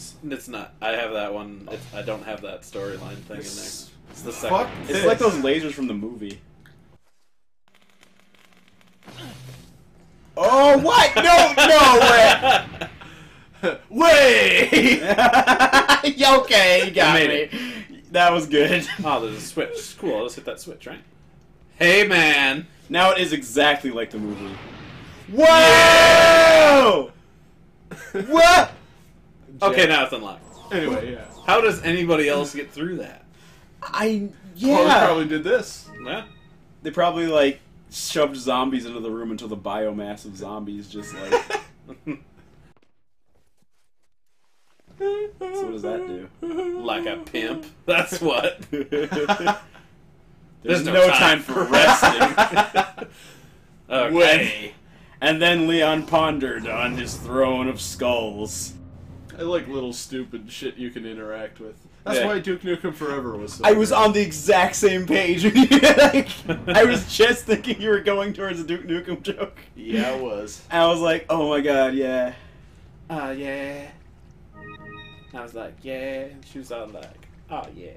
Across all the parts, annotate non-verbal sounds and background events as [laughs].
Skulls. It's not. I have that one. It's, I don't have that storyline thing in there. It's, It's the second. fuck one. this. It's like those lasers from the movie. Oh what? No, no way! [laughs] Way! [laughs] okay, you got I me. made That was good. [laughs] Oh, there's a switch. Cool. Let's hit that switch, right? Hey, man. Now it is exactly like the movie. Whoa! what? Okay, now it's unlocked. Anyway, yeah. How does anybody else get through that? I Well, we yeah. probably did this. Yeah. They probably like shoved zombies into the room until the biomass of zombies just like. [laughs] so what does that do? Like a pimp. That's what. [laughs] There's, no, time, for resting. [laughs] Okay. Way. And then Leon pondered on his throne of skulls. I like little stupid shit you can interact with. That's Yeah. why Duke Nukem Forever was so I was good. on the exact same page. [laughs] like, I was [laughs] just thinking you were going towards a Duke Nukem joke. Yeah, I was. And [laughs] I was like, oh my god, yeah. Oh, yeah. I was like, yeah. And she was all like, oh, yeah.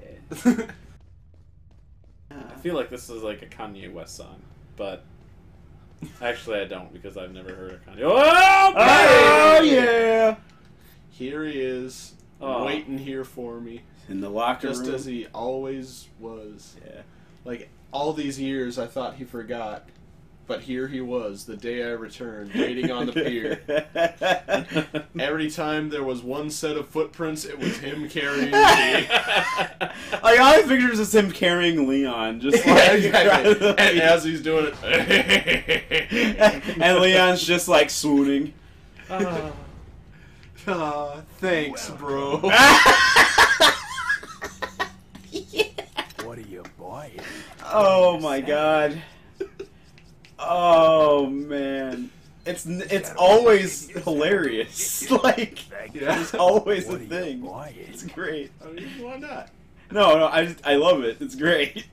I feel like this is like a Kanye West song, but actually I don't because I've never heard of Kanye. Oh, Oh, yeah. Here he is, Oh. waiting here for me, In the locker room. just room. as he always was. yeah. Like all these years, I thought he forgot, but here he was, the day I returned, waiting on the pier. [laughs] Every time there was one set of footprints, it was him [laughs] carrying me. like all I pictures is him carrying Leon, just [laughs] like Yeah, exactly. And as he's doing it, and Leon's just like swooning. Oh. Ah, thanks, bro. [laughs] [laughs] What are you buying? Oh my god. Oh man. It's it's always hilarious. [laughs] Like Yeah. it's always What a thing. buying? It's great. I mean, why not? No, no, I just, I love it. It's great.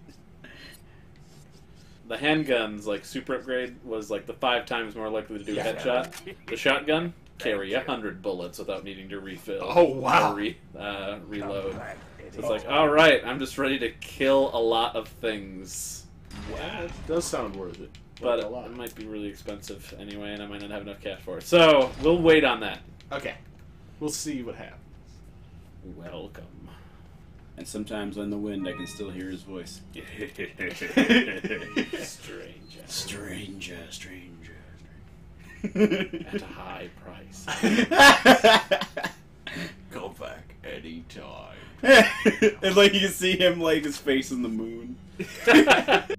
The handgun's like super upgrade was like the five times more likely to do a Yeah. headshot. The shotgun carry a hundred bullets without needing to refill. Oh, wow. Re, uh, reload. So it's like, all right, I'm just ready to kill a lot of things, Yeah, it does sound worth it. but a it, lot. it might be really expensive anyway, and I might not have enough cash for it. So we'll wait on that. Okay, we'll see what happens. Welcome. And sometimes on the wind, I can still hear his voice. [laughs] [laughs] Stranger Stranger, stranger, at a high price. [laughs] Go back anytime. [laughs] and like you can see him like his face in the moon. [laughs]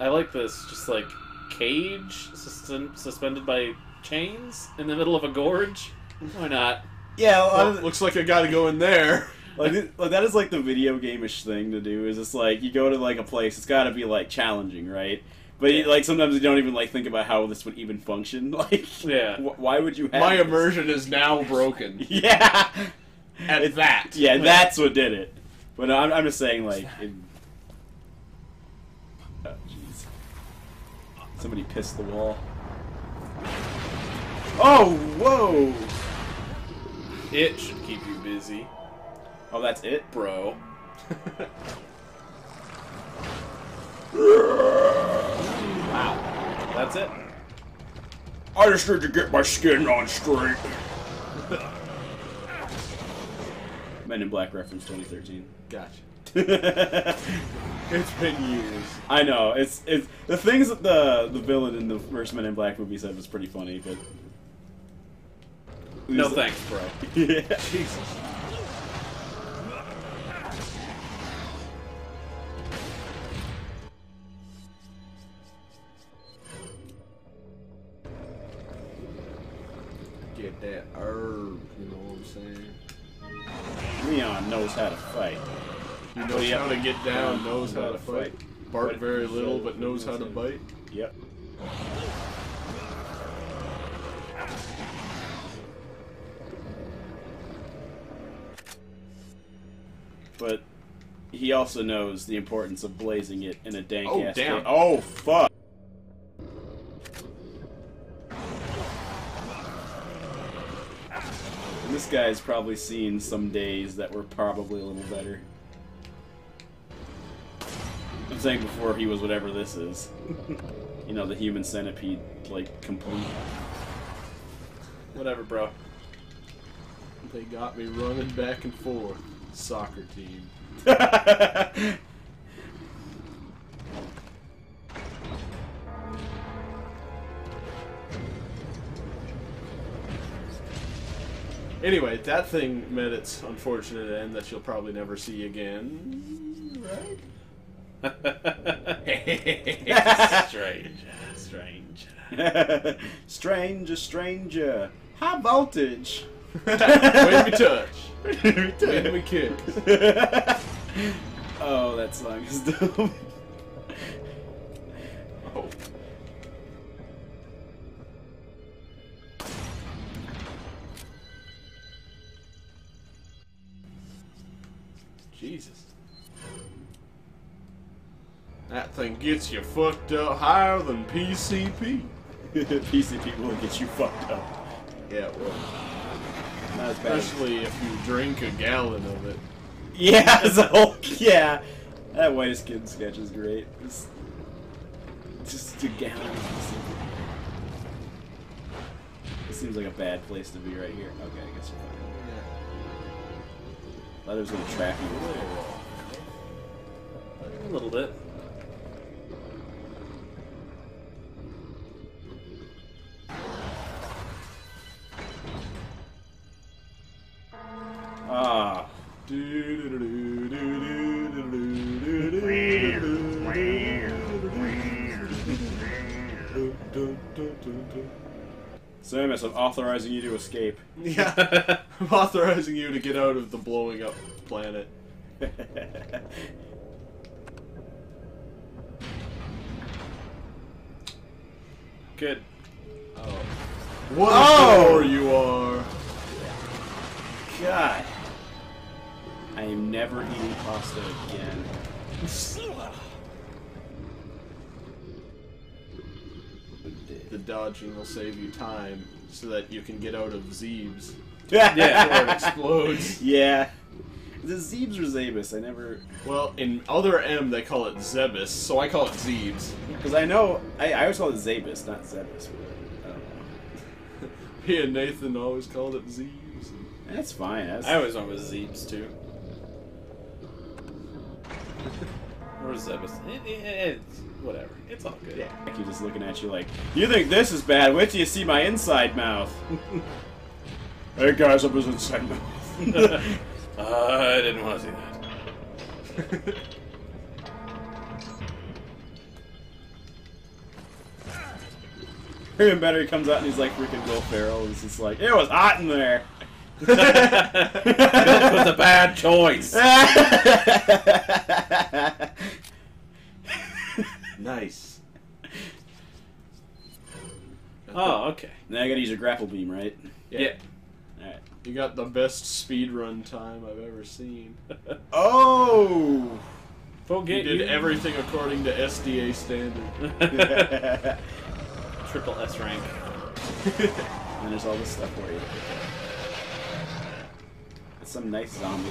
I like this, just like cage suspend, suspended by chains in the middle of a gorge. Why not? Yeah, a lot Well, looks like I gotta go in there. Like, like that is like the video game-ish thing to do. Is it's like you go to like a place, it's got to be like challenging, right? But you, Yeah. like sometimes you don't even like think about how this would even function. [laughs] Like, Yeah. wh- why would you have My this? immersion is now broken. [laughs] Yeah, At It- that. yeah, that's what did it. But I'm, I'm just saying, like, it, oh jeez, somebody pissed the wall. Oh, whoa! It should keep you busy, Oh, that's it. bro. [laughs] Wow. That's it. I just need to get my skin on straight. [laughs] Men in Black reference 2013. Gotcha. [laughs] It's been years. I know it's it's the things that the the villain in the first Men in Black movie said was pretty funny, but No thanks, bro. yeah. Jesus. Get that herb, you know what I'm saying? Leon knows how to fight. He knows yeah. how to get down, knows how to fight. Bark But- very little, but knows how to bite. Yep. But he also knows the importance of blazing it in a dank Oh, ass damn. Oh fuck! Guy's probably seen some days that were probably a little better. I'm saying before he was whatever this is. you know, the human centipede, like, complete. Whatever, bro. They got me running back and forth. Soccer team. [laughs] Anyway, that thing met its unfortunate end that you'll probably never see again. Right? [laughs] strange, strange. [laughs] stranger, stranger. High voltage. when we touch, [laughs] when we kiss. oh, that song is dumb. That thing gets you fucked up higher than PCP. PCP [laughs] will get you fucked up. Yeah, it will. Not as bad. Especially if you drink a gallon of it. Yeah, [laughs] as a whole, yeah. That white skin sketch is great. Just, just a gallon of PCP. This seems like a bad place to be right here. Okay, I guess you're fine. Thought it was gonna trap you. A little bit. Authorizing you to escape. [laughs] Yeah, [laughs] I'm authorizing you to get out of the blowing up planet. [laughs] Good. Oh. What Oh! you are! God. I am never eating pasta again. The dodging will save you time so that you can get out of Zeebs Yeah, [laughs] before it explodes. Yeah. Is it Zeebs or Zabus? I never. Well, in other M they call it Zebus, so I call it Zeebs. Because I know. I, I always call it Zabus, not Zebus. But I don't know. [laughs] Me and Nathan always called it Zeebs. That's fine. That's, I always went with Zeebs too. [laughs] or Zebus. It, it, it's whatever. It's all good. Yeah. He's just looking at you like, you think this is bad? Wait till you see my inside mouth. [laughs] hey guys, up his inside mouth. [laughs] I didn't want to see that. [laughs] Even better, he comes out and he's like freaking Will Ferrell. He's just like, it was hot in there. Milk was a bad choice. Nice. Oh, okay. now I gotta use a grapple beam, right? Yeah. Alright. You got the best speed run time I've ever seen. [laughs] Oh! Forget You did you. everything according to SDA standard. [laughs] Triple S rank. [laughs] and there's all this stuff for you. It's some nice zombie.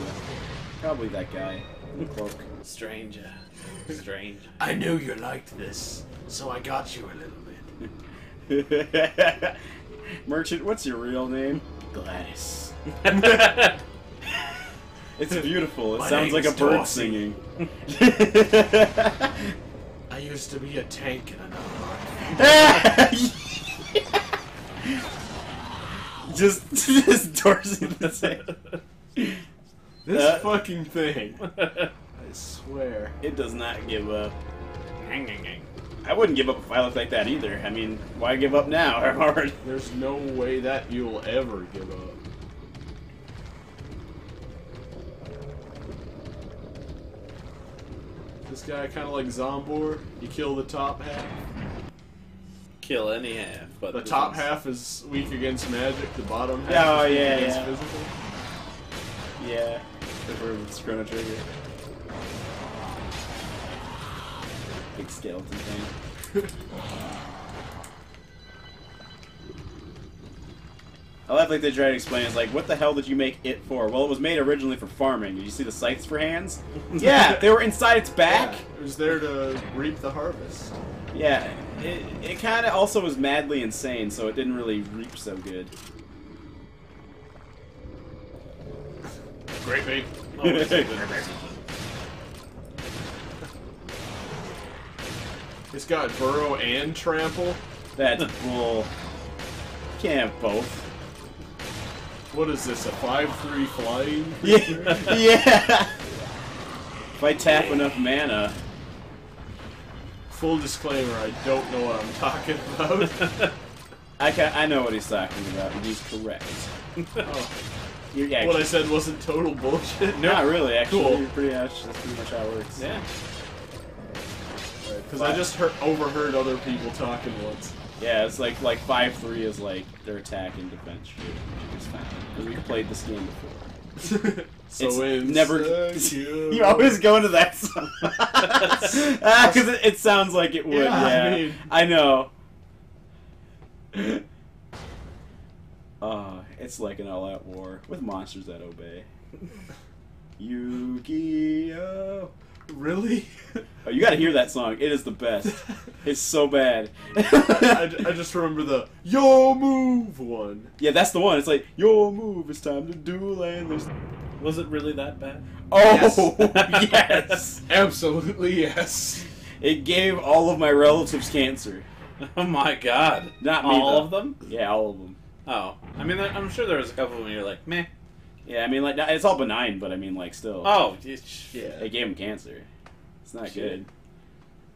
Probably that guy in the cloak. Stranger. Strange. I knew you liked this, so I got you a little bit. [laughs] Merchant, what's your real name? Gladys. [laughs] It's beautiful. It My sounds like a bird Dorsey. singing. [laughs] I used to be a tank in another life. just, just Dorsey the same. This Uh, fucking thing. I swear. It does not give up. I wouldn't give up if I looked like that either. I mean, why give up now? [laughs] I'm already. There's no way that you'll ever give up. This guy kind of like Zombor. You kill the top half. Kill any half, but The top one's- half is weak against magic. The bottom half Oh, is yeah, against yeah. physical. Yeah. If we're Trigger. Big skeleton thing. [laughs] I love like they try to explain. It's like, what the hell did you make it for? Well, it was made originally for farming. Did you see the sights for hands? [laughs] yeah, they were inside its back. Yeah, it was there to reap the harvest. Yeah, it, it kind of also was madly insane, so it didn't really reap so good. Great bait. [laughs] It's got burrow and trample. That's bull. Can't have both. What is this? A five-three flying? Yeah, [laughs] yeah. If I tap enough mana, Full disclaimer: I don't know what I'm talking about. [laughs] I can I know what he's talking about, and he's correct. oh, [laughs] what I said wasn't total bullshit. Not really, actually. Cool. Pretty much that's pretty much how it works. yeah. Because I just heard, overheard other people talking once. Yeah, it's like like five three is like their attack and defense shit, which is fine because we've played this game before. [laughs] so It's never- [laughs] You always go into that [laughs] song ah, because it, it sounds like it would. Yeah, Yeah, I mean- I know. Oh, it's like an all-out war with monsters that obey. Yu-Gi-Oh! Really. [laughs] Oh, you gotta hear that song. It is the best. [laughs] It's so bad. I, I just remember the Yo Move one. yeah, that's the one. It's like yo move. It's time to duel, and there's. Was it really that bad? Oh yes. [laughs] Absolutely yes. It gave all of my relatives cancer. Oh my god. Not me, All though. of them? Yeah, all of them. Oh. I mean, I'm sure there was a couple of them you're like, meh. Yeah, I mean, like it's all benign, but I mean, like still. Oh, it's- Yeah. They gave him cancer. It's not Shit. good.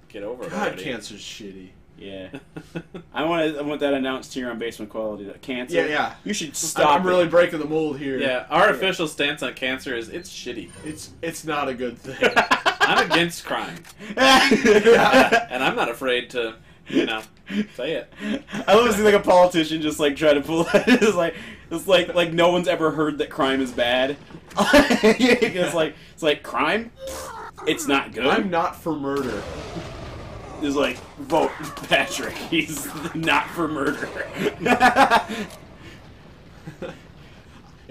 get over it God, already. cancer's shitty. Yeah. [laughs] I want I want that announced here on Basement Quality. That cancer. Yeah, yeah. You should stop. I'm really breaking the mold here. yeah, our official stance on cancer is it's shitty. It's it's not a good thing. [laughs] I'm against crime. [laughs] And I'm not afraid to, you know, say it. I love to see like a politician just like try to pull. it's like it's like like no one's ever heard that crime is bad. [laughs] it's like it's like crime. It's not good. I'm not for murder. It's like vote Patrick. He's not for murder. [laughs]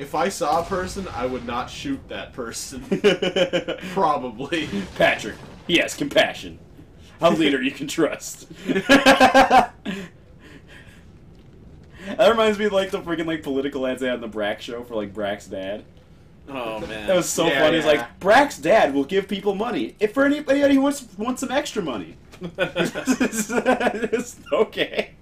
If I saw a person, I would not shoot that person. [laughs] Probably. Patrick. He has compassion. A leader you can trust. That reminds me of like the freaking like political ads they had on the Brak show for like Brak's dad. Oh [laughs] man. That was so Yeah, funny. It's yeah. like Brak's dad will give people money if for anybody who wants wants some extra money. It's [laughs] [laughs] okay.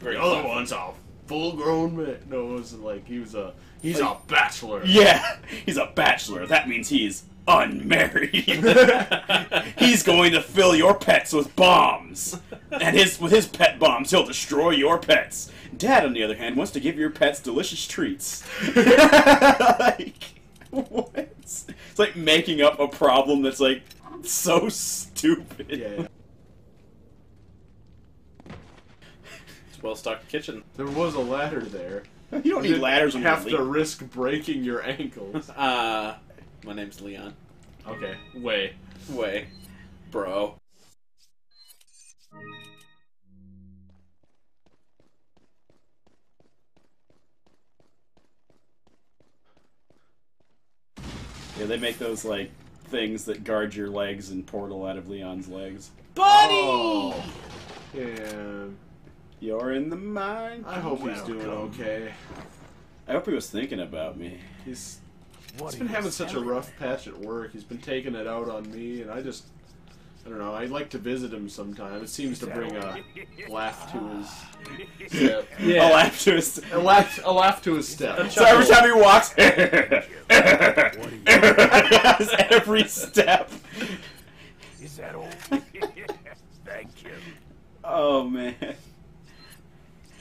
The other one's a full-grown man. No, it wasn't like he was a he's a bachelor. Yeah, he's a bachelor. That means he's unmarried. [laughs] he's going to fill your pets with bombs, and his with his pet bombs, he'll destroy your pets. Dad, on the other hand, wants to give your pets delicious treats. [laughs] like, what? It's like making up a problem that's like so stupid. Yeah. It's well stocked kitchen. There was a ladder there. You don't need ladders when have you to risk breaking your ankles. Uh, my name's Leon. Okay, way. Way, bro. Yeah, they make those like things that guard your legs and portal out of Leon's legs. Oh. Yeah. You're in the mind. I hope he's doing Welcome. okay. I hope he was thinking about me. He's What he's are been you having such a rough patch at work. He's been taking it out on me, and I just I don't know. I'd like to visit him sometime. It seems to bring a laugh to his step. [laughs] I'll laugh to his. A laugh, a laugh to his step. So every time he walks, [laughs] What every step. Is that all? [laughs] Thank you. Oh man.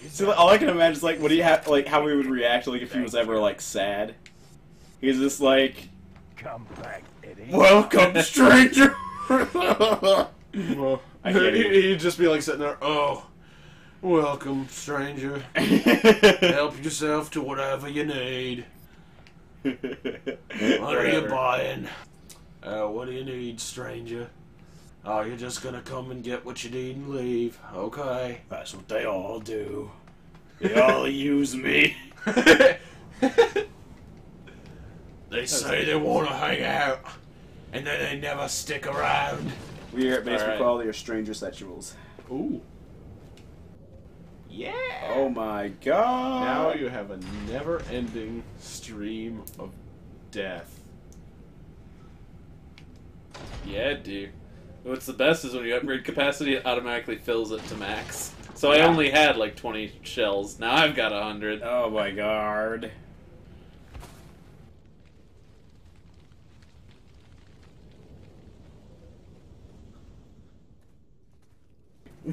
See, all I can imagine is like, what do you have, like, how we would react, like, if he was ever like sad. He's just like, Come back, Eddie. "Welcome, [laughs] stranger." Well, I can't he'd just be like sitting there. Oh, welcome, stranger. [laughs] Help yourself to whatever you need. [laughs] What are you buying? Uh, what do you need, stranger? Oh, you're just gonna come and get what you need and leave. Okay. That's what they all do. They all use me. They say they want to hang out, and then they never stick around. We here at Basic Alright. Quality are stranger sexuals. Ooh. Yeah. Oh my god. Now you have a never-ending stream of death. Yeah, dude. What's the best is when you upgrade capacity, it automatically fills it to max. So I only had like 20 shells. Now I've got 100. Oh my god.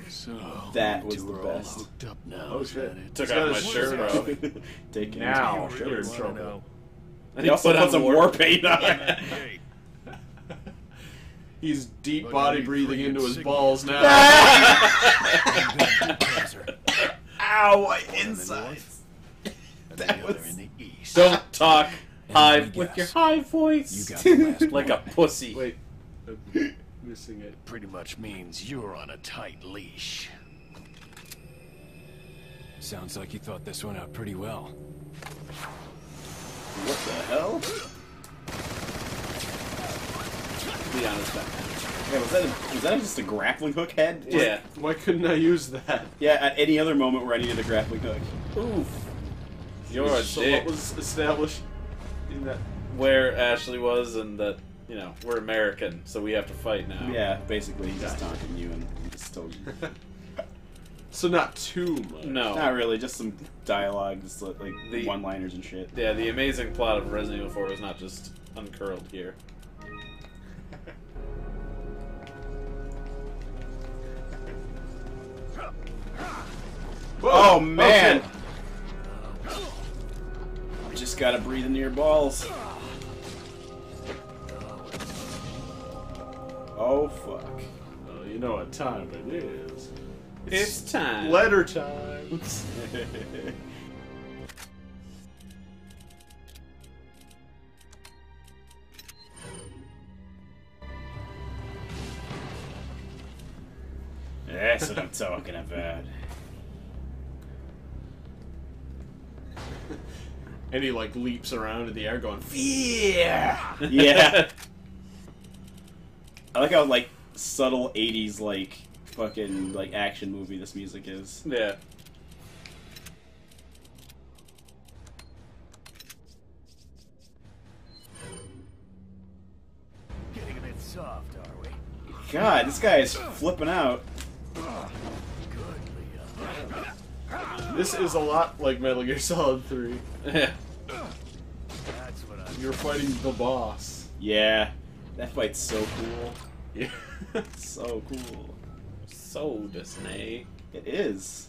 So That was the best. hooked up now. Oh, is shit. Took He's off my his shirt, shirt bro. [laughs] Taking Now You you're in trouble. And He also put put on some war- war paint on. He's deep But body breathing into his signal. balls now. you've been to the desert, Ow, my insides. [laughs] That was- in the east. Don't talk high let me with your guess. high voice. You got [laughs] like a pussy. Wait, I'm missing it. Pretty much means you're on a tight leash. Sounds like you thought this one out pretty well. What the hell? Be honest, Batman. Yeah, was that a, was that just a grappling hook head? Yeah. Why couldn't I use that? Yeah, at any other moment where I needed a grappling hook. Oof. You're a so dick. what was established in that? Where Ashley was, and that you know we're American, so we have to fight now. Yeah, basically he's just taunting you and he just told you. [laughs] So not too much. No. Not really, just some dialogue, just like The- one-liners and shit. Yeah, the amazing plot of Resident Evil 4 was not just uncurled here. [laughs] Whoa, oh, oh man! shit. Just gotta breathe into your balls. Oh fuck. Oh, you know what time it is. It's time. Letter time. [laughs] That's what I'm talking about. And he like leaps around in the air going, Yeah! Yeah. [laughs] I like how like subtle '80s like fucking like action movie this music is. yeah. Getting a bit soft, are we? God, this guy is flipping out. This is a lot like Metal Gear Solid 3. Yeah. That's what I'm. You're fighting the boss. Yeah, that fight's so cool. Yeah. [laughs] So cool. So Disney. It is.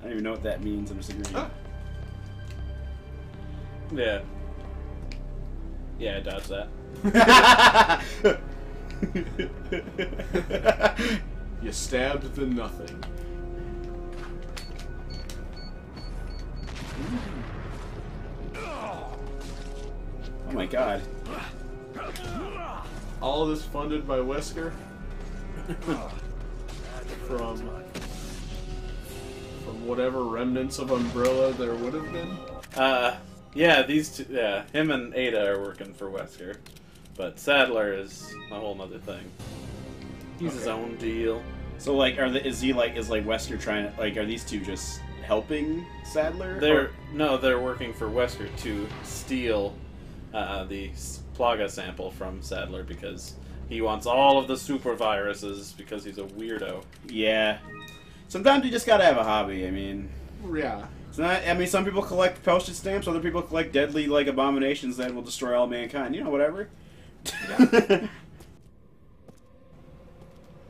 I don't even know what that means. I'm just agreeing. Ah. Yeah. Yeah, I dodged that. [laughs] you stabbed the nothing. Oh my god. All of this funded by Wesker from from whatever remnants of Umbrella there would have been. Uh, yeah, these two, yeah, him and Ada are working for Wesker. But Sadler is a whole nother thing. He's his own deal. So like, are the is he like is like Wesker trying to like are these two just helping Sadler? They're Or- no, they're working for Wesker to steal uh, the Plaga sample from Sadler because he wants all of the super viruses because he's a weirdo. yeah. Sometimes you just gotta have a hobby. I mean, Yeah. it's not. I mean, some people collect postage stamps. Other people collect deadly like abominations that will destroy all mankind. You know, whatever. [laughs]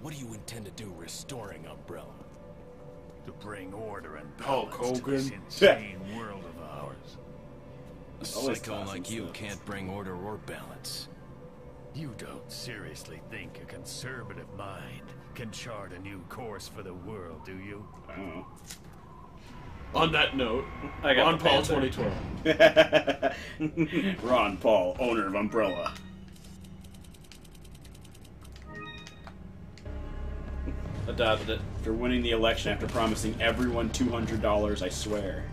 What do you intend to do restoring Umbrella? To bring order and Hulk balance to this Hogan. insane world of ours. A Always psycho like you can't bring order or balance. You don't seriously think a conservative mind can chart a new course for the world, do you? Oh. On that note, I got Ron Paul 2012. [laughs] Ron Paul, owner of Umbrella. adopted it. After winning the election after promising everyone $200, I swear.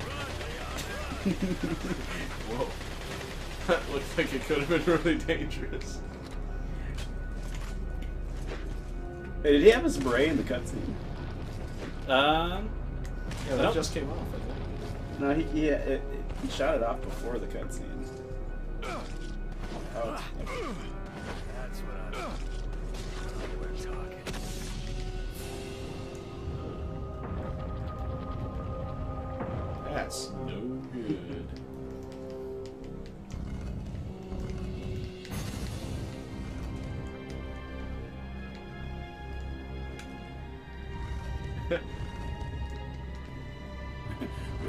[laughs] Whoa. That [laughs] looks like it could have been really dangerous. Hey, did he have a spray in the cutscene? Um, Yeah, that Nope. just came off, I think. No, he, he, it, it, he shot it off before the cutscene. Oh, it's- That's what I'm. We're talking. That's no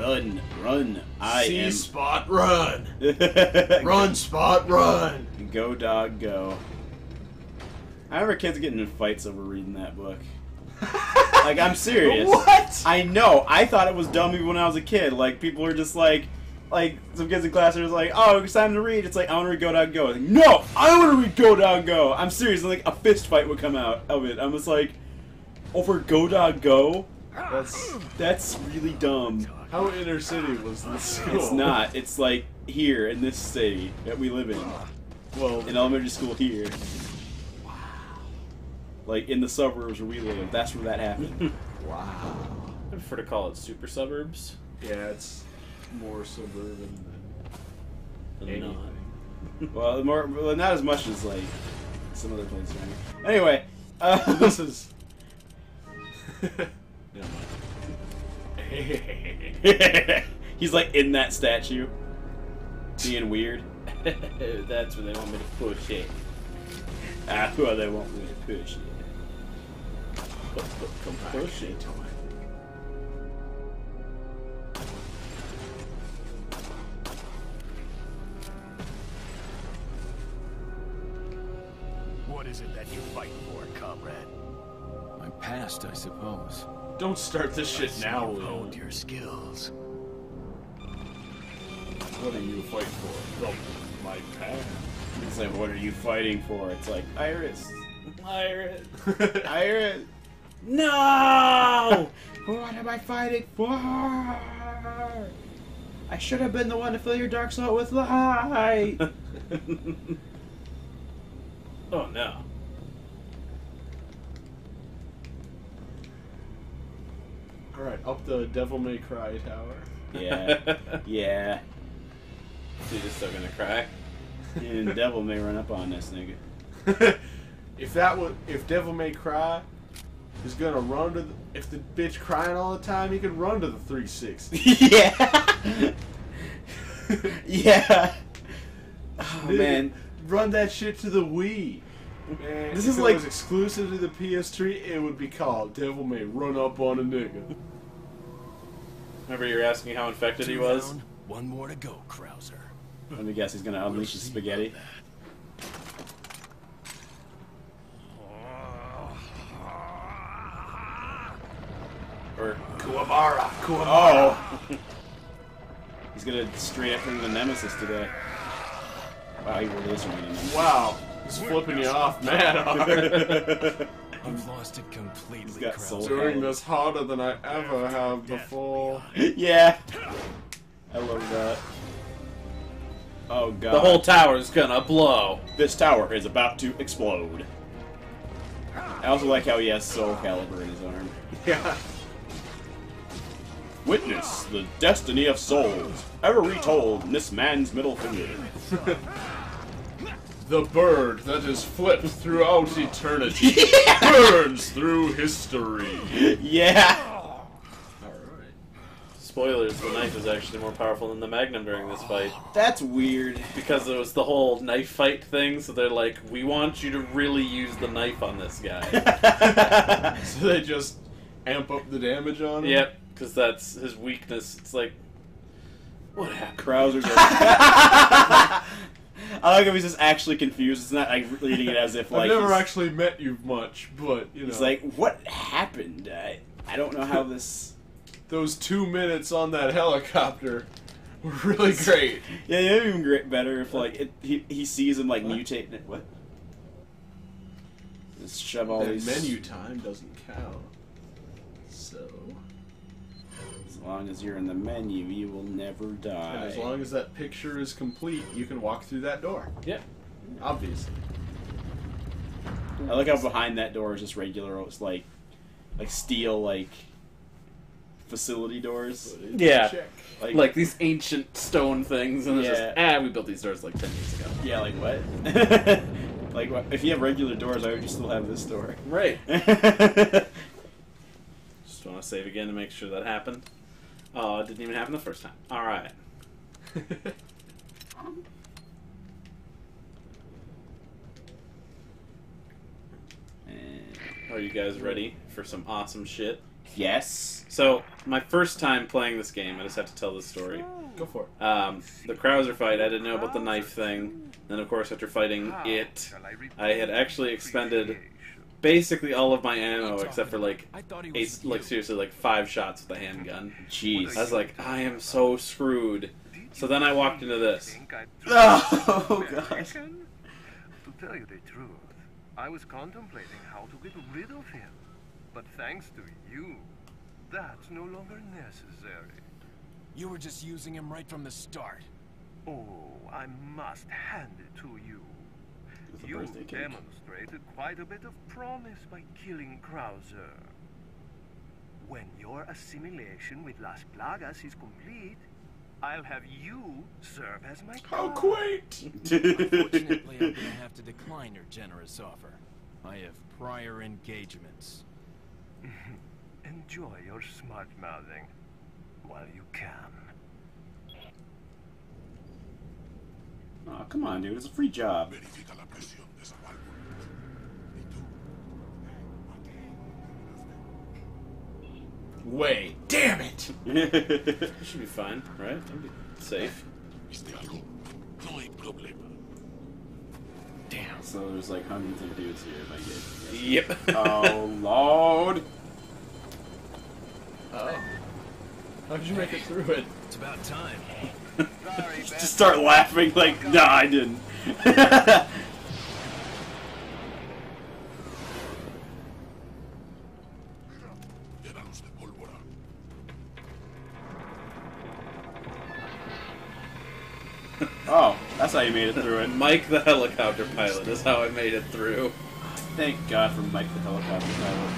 Run, run, I See am. spot run. [laughs] Run, spot run. Go, dog, go. I remember kids getting in fights over reading that book. [laughs] Like, I'm serious. What? I know. I thought it was dumb even when I was a kid. Like, people were just like, like, some kids in class are just like, oh, it's time to read. It's like, I want to read Go, Dog, Go. Like, no, I want to read Go, Dog, Go. I'm serious. And, like, a fist fight would come out of it. I'm just like, over Go, Dog, Go? That's That's really dumb. How inner city was this school. It's not. It's like here in this city that we live in. Well, in elementary school here. Like in the suburbs where we live, that's where that happened. [laughs] wow. I prefer to call it super suburbs Yeah, it's more suburban than than anything. not. [laughs] well, more, well, not as much as like some other places. Anyway, uh, [laughs] this is. [laughs] He's like in that statue, being weird. [laughs] That's where they want me to push it. Ah, well, they want me to push it. Come push it. Start this shit now, You've Will. your skills. What are you fighting for? Oh, my past. It's like, what are you fighting for? It's like Iris, Iris. [laughs] Iris. No! [laughs] what am I fighting for? I should have been the one to fill your dark soul with light. [laughs] Oh no. All right, up the Devil May Cry tower. yeah, [laughs] yeah. You're just still gonna cry. And Devil may run up on this nigga. [laughs] if that would, if Devil May Cry is gonna run to, the, if the bitch crying all the time, he could run to the 360. [laughs] yeah. yeah. Oh man. run that shit to the Wii. Man, This if is it like- was exclusive to the PS3. It would be called Devil May Run Up on a Nigga. Remember you were asking how infected he was? Down, one more to go, Krauser. Let me guess he's gonna unleash his spaghetti. Or Kuwabara, Kuwabara. Oh! [laughs] he's gonna straight up into the Nemesis today. Wow, he really is running Wow, he's flipping you off mad hard. [laughs] You've lost it completely, He's got Krauser. Doing this harder than I ever have before. [laughs] yeah. I love that. Oh god. the whole tower is gonna blow. This tower is about to explode. I also like how he has Soul Calibur in his arm. Yeah. Witness the destiny of souls, ever retold in this man's middle finger. [laughs] The bird that is flipped throughout eternity [laughs] burns through history. yeah. Alright. Spoilers, the knife is actually more powerful than the magnum during this fight. That's weird. Because it was the whole knife fight thing, so they're like, we want you to really use the knife on this guy. [laughs] [laughs] So they just amp up the damage on him? yep, because that's his weakness. It's like, what happened? Krauser's are. [laughs] I like if he's just actually confused. It's not like reading it as if like I've never actually met you much, but, you know. he's like, what happened? I, I don't know how this. [laughs] those two minutes on that helicopter were really [laughs] great. Yeah, it'd even great, better if like it, he he sees him like What? mutating it. What? Just shove all that these menu time doesn't count. Long as you're in the menu, you will never die. And as long as that picture is complete, you can walk through that door. Yep. Obviously. I like how behind that door is just regular, it's like, like steel, like facility doors. Yeah. Check. Like, Like these ancient stone things, and it's just Yeah. ah, we built these doors like ten years ago. yeah, like what? [laughs] like what? If you have regular doors, why would you still have this door? Right. [laughs] Just want to save again to make sure that happened. Oh, it didn't even happen the first time. All right. [laughs] Are you guys ready for some awesome shit? yes. So, my first time playing this game, I just have to tell this story. Go for it. Um, the Krauser fight, I didn't know about the knife thing. Then, of course, after fighting it, I had actually expended basically all of my ammo except for like I thought he eight, like seriously, like five shots with the handgun. Jeez. I was like, I am so screwed. So then I walked into this. [laughs] Oh, gosh. To tell you the truth, I was contemplating how to get rid of him. But thanks to you, that's no longer necessary. You were just using him right from the start. Oh, I must hand it to you. With You birthday demonstrated quite a bit of promise by killing Krauser. When your assimilation with Las Plagas is complete, I'll have you serve as my How guard. quaint! [laughs] Unfortunately, I'm gonna have to decline your generous offer. I have prior engagements. [laughs] Enjoy your smart mouthing while you can. Oh, come on, dude. It's a free job. Way. Damn it! [laughs] It should be fine, right? It'll be safe. ¿Viste algo? No hay problema. Damn. so there's like hundreds of dudes here, if I get. Yep. [laughs] Oh, Lord. Oh. How'd you make it through it? It's about time. [laughs] Just start laughing like, nah, I didn't. That's how you made it through it. Mike the helicopter pilot is how I made it through. Thank God for Mike the helicopter pilot.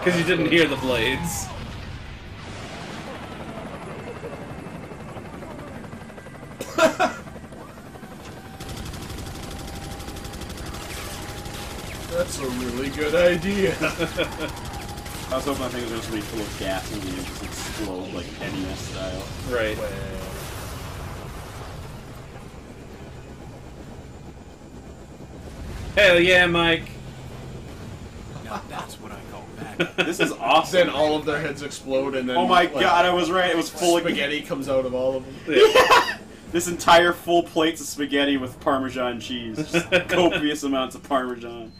Because you didn't hear the blades. [laughs] That's a really good idea. [laughs] I was hoping that thing was just gonna be full of gas and it just explode like NES style. Right. Hell yeah, Mike. Now that's what I call back. [laughs] This is awesome. then all of their heads explode, and then oh my like, God, I was right. It was full of spaghetti comes out of all of them. Yeah. [laughs] This entire full plates of spaghetti with Parmesan cheese. Just [laughs] copious amounts of Parmesan.